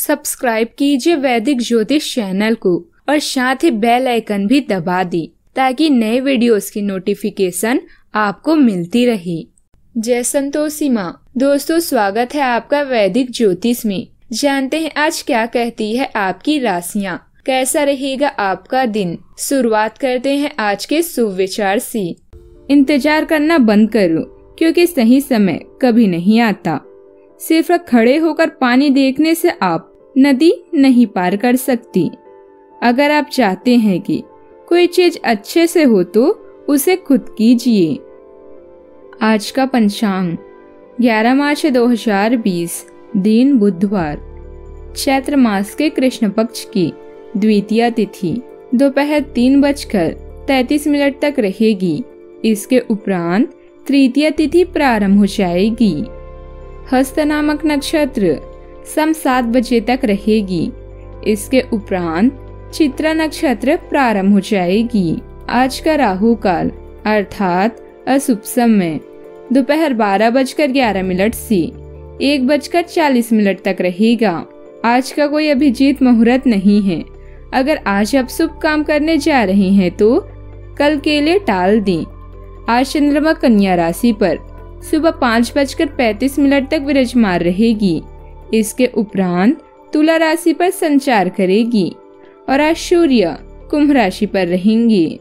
Subscribe कीजिए वैदिक ज्योतिष चैनल को और साथ ही बेल आइकन भी दबा दी ताकि नए वीडियोस की नोटिफिकेशन आपको मिलती रहे। जय संतोषी माँ। दोस्तों, स्वागत है आपका वैदिक ज्योतिष में। जानते हैं आज क्या कहती है आपकी राशियाँ। कैसा रहेगा आपका दिन? शुरुआत करते हैं आज के सुविचार से। इंतज़ार करना बंद करो, क्योंकि सही समय कभी नहीं आता। सिर्फ़ खड़े होकर पानी देखने से आप नदी नहीं पार कर सकती। अगर आप चाहते हैं कि कोई चीज़ अच्छे से हो तो उसे खुद कीजिए। आज का पंचांग 11 मार्च 2020 दिन बुधवार। चैत्र मास के कृष्ण पक्ष की द्वितीय तिथि, दोपहर तीन बजकर तैतीस मिनट तक रहेगी। इसके उपरांत तृतीय तिथि प्रारंभ हो जाएगी। हस्त नामक नक्षत्र सम सात बजे तक रहेगी। इसके उपरांत चित्रा नक्षत्र प्रारंभ हो जाएगी। आज का राहु काल अर्थात अशुभ समय। दोपहर बारह बजकर ग्यारह मिनट से एक बजकर चालीस मिनट तक रहेगा। आज का कोई अभिजीत मुहूर्त नहीं है। अगर आज आप शुभ काम करने जा रहे हैं तो कल के लिए टाल दें। आज चंद्रमा कन्या राशि पर सुबह पाँच बजकर पैतीस मिनट तक विराजमान रहेगी। इसके उपरांत तुला राशि पर संचार करेगी और आज सूर्य कुंभ राशि पर रहेंगी।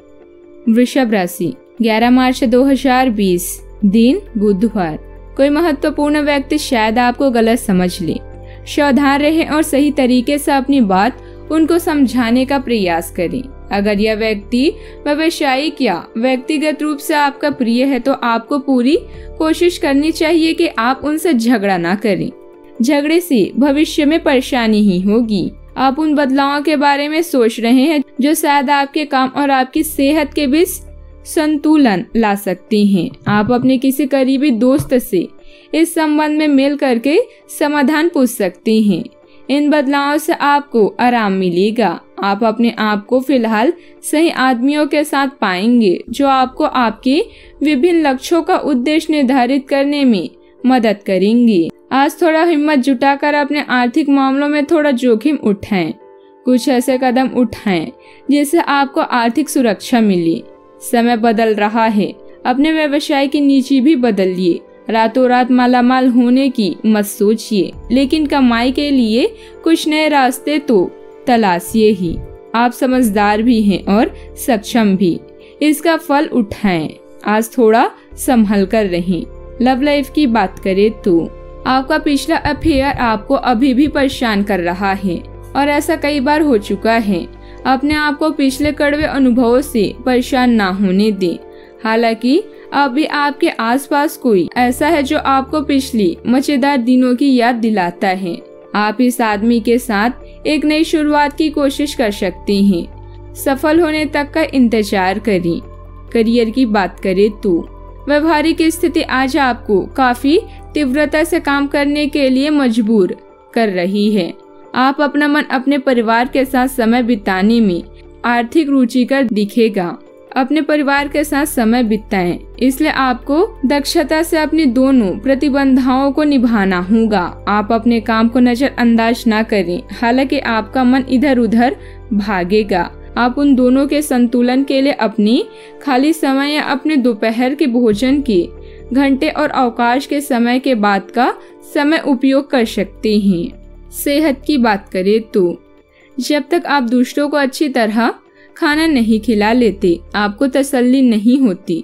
वृषभ राशि 11 मार्च 2020 दिन बुधवार। कोई महत्वपूर्ण व्यक्ति शायद आपको गलत समझ ले। सावधान रहें और सही तरीके से अपनी बात उनको समझाने का प्रयास करें। अगर यह व्यक्ति व्यवसायिक या व्यक्तिगत रूप से आपका प्रिय है तो आपको पूरी कोशिश करनी चाहिए कि आप उनसे झगड़ा ना करें। झगड़े से भविष्य में परेशानी ही होगी। आप उन बदलावों के बारे में सोच रहे हैं जो शायद आपके काम और आपकी सेहत के बीच संतुलन ला सकती हैं। आप अपने किसी करीबी दोस्त से इस संबंध में मिल करके समाधान पूछ सकते हैं। इन बदलावों से आपको आराम मिलेगा। आप अपने आप को फ़िलहाल सही आदमियों के साथ पाएँगे, जो आपको आपके विभिन्न लक्ष्यों का उद्देश्य निर्धारित करने में मदद करेंगी। आज थोड़ा हिम्मत जुटाकर अपने आर्थिक मामलों में थोड़ा जोखिम उठाएँ। कुछ ऐसे कदम उठाएँ, जिससे आपको आर्थिक सुरक्षा मिले। समय बदल रहा है। अपने व्यवसाय की नीति भी बदलिए रातों रात मालामाल होने की मत सोचिए। लेकिन कमाई के लिए कुछ नए रास्ते तो तलाशिए ही। आप समझदार भी हैं और सक्षम भी। इसका फल उठाएँ। आज थोड़ा संभल कर रहें। लव लाइफ की बात करें तो आपका पिछला अफेयर आपको अभी भी परेशान कर रहा है, और ऐसा कई बार हो चुका है। अपने आप को पिछले कड़वे अनुभवों से परेशान ना होने दें। हालाँकि अभी आपके आसपास कोई ऐसा है जो आपको पिछली मज़ेदार दिनों की याद दिलाता है। आप इस आदमी के साथ एक नई शुरुआत की कोशिश कर सकते हैं। सफल होने तक का इंतज़ार करें। करियर की बात करें तो व्यवहारिक स्थिति आज आपको काफ़ी तीव्रता से काम करने के लिए मजबूर कर रही है। आप अपना मन अपने परिवार के साथ समय बिताने में आर्थिक रुचि कर दिखेगा। अपने परिवार के साथ समय बिताएँ, इसलिए आपको दक्षता से अपनी दोनों प्रतिबंधाओं को निभाना होगा। आप अपने काम को नजरअंदाज न करें, हालाँकि आपका मन इधर उधर भागेगा। आप उन दोनों के संतुलन के लिए अपनी खाली समय या अपने दोपहर के भोजन के, घंटे और अवकाश के समय के बाद का समय उपयोग कर सकते हैं। सेहत की बात करें तो जब तक आप दूसरों को अच्छी तरह खाना नहीं खिला लेते, आपको तसल्ली नहीं होती।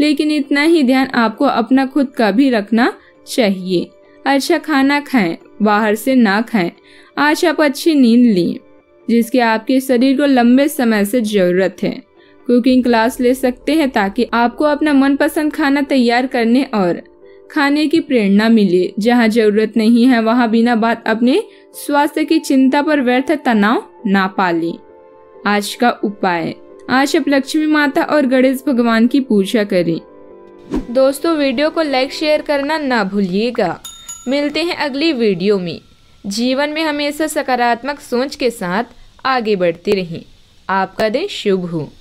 लेकिन इतना ही ध्यान आपको अपना खुद का भी रखना चाहिए। अच्छा खाना खाएँ, बाहर से ना खाएँ। आज आप अच्छी नींद लें। जिसकी आपके शरीर को लंबे समय से ज़रूरत है। कुकिंग क्लास ले सकते हैं ताकि आपको अपना मनपसंद खाना तैयार करने और खाने की प्रेरणा मिले। जहाँ ज़रूरत नहीं है, वहाँ बिना बात अपने स्वास्थ्य की चिंता पर व्यर्थ तनाव ना पालें। आज का उपाय। आज आप लक्ष्मी माता और गणेश भगवान की पूजा करें। दोस्तों, वीडियो को लाइक शेयर करना ना भूलिएगा। मिलते हैं अगली वीडियो में। जीवन में हमेशा सकारात्मक सोच के साथ आगे बढ़ते रहें। आपका दिन शुभ हो।